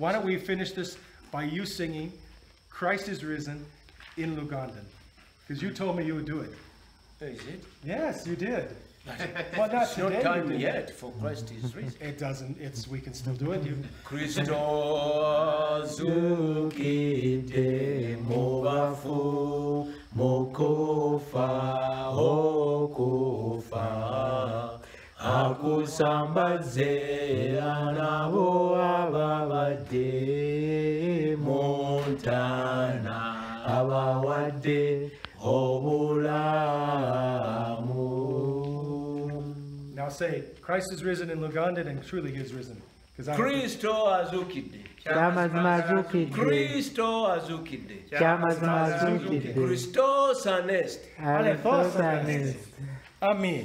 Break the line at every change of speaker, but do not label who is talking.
Why don't we finish this by you singing Christ is Risen in Lugandan? Because you told me you would do it.
Oh, is it?
Yes, you did. Well, not
It's not
today.
time yet for Christ is risen.
It doesn't, it's, we can still do it. You,
Kristo azukide mu bafu mukufa okufa akusambaze nabo ababadde montana. Abawadde obulamu
now say, Christ is risen in Lugandan and truly he is risen. 'Cause I-
kristo azukidde
kyamazima azuukidde
kristo azukidde
kyamazima azuukidde
Christos anest.
alethos anest
Amen.